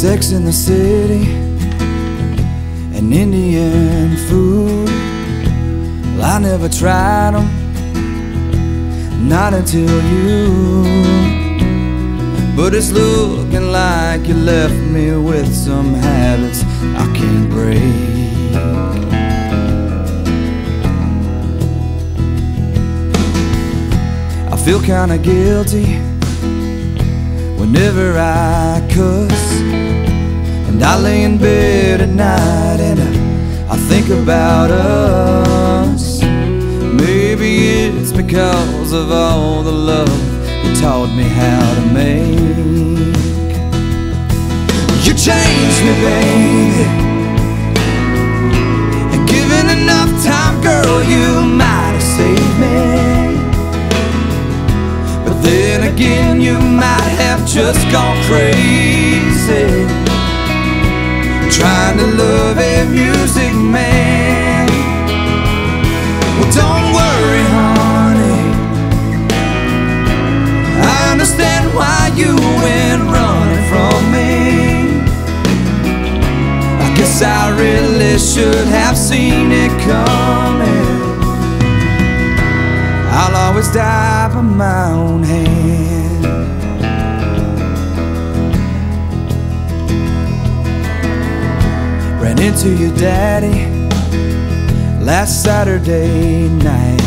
Sex and the City and Indian food. Well, I never tried them, not until you. But it's looking like you left me with some habits I can't break. I feel kinda guilty whenever I cuss. And I lay in bed at night and I, I think about us. Maybe it's because of all the love you taught me how to make. You changed me, baby. And given enough time, girl, you might have saved me. But then again, you might have just gone crazy. I really should have seen it coming. I'll always die by my own hand. Ran into your daddy last Saturday night.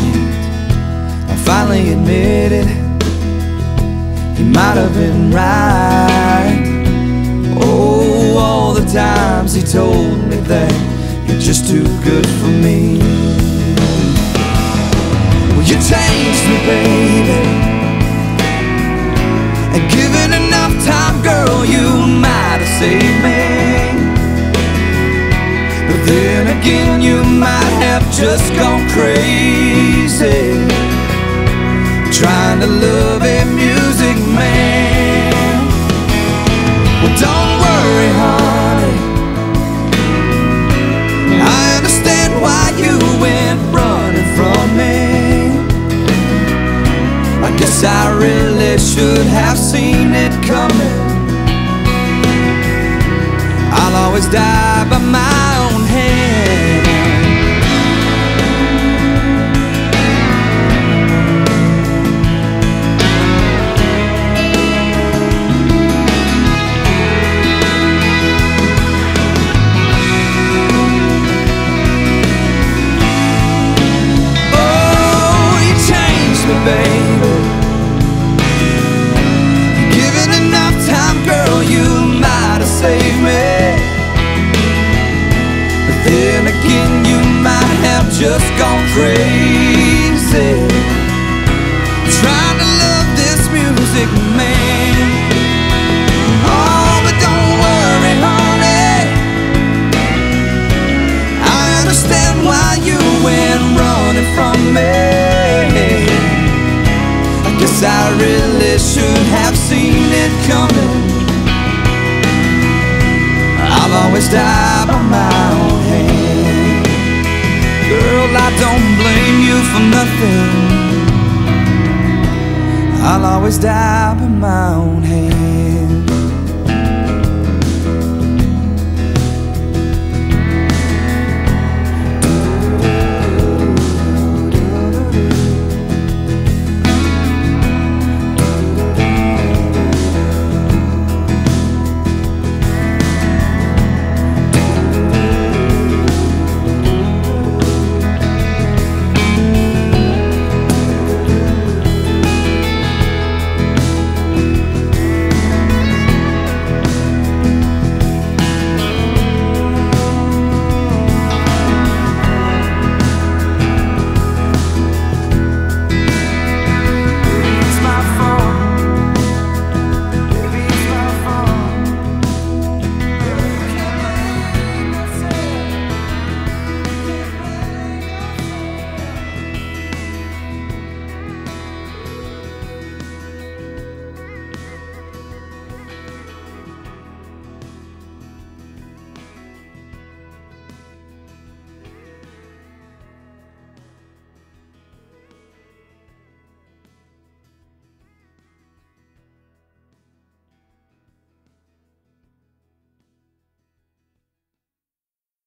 I finally admitted he might have been right. Times he told me that you're just too good for me. Well, you changed me, baby. And given enough time, girl, you might have saved me. But then again, you might have just gone crazy. Trying to love a should have seen it coming. I'll always die always die by my own hand. Girl, I don't blame you for nothing. I'll always die by my own hand.